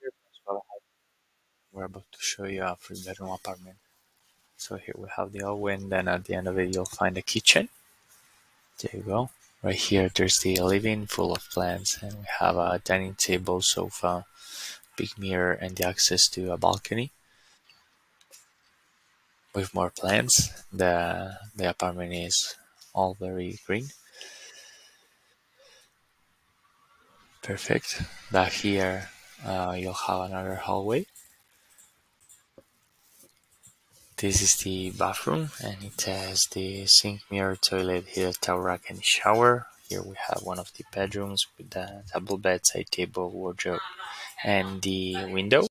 here well. We're about to show you a three bedroom apartment. So here we have the oven, then at the end of it you'll find the kitchen. There you go. Right here there's the living full of plants and we have a dining table, sofa, big mirror and the access to a balcony with more plants. The the apartment is all very green. Perfect. Back here uh, you'll have another hallway. This is the bathroom and it has the sink, mirror, toilet, heated towel rack and shower. Here we have one of the bedrooms with the double bed, side table, wardrobe and the window.